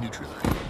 Nutrilite.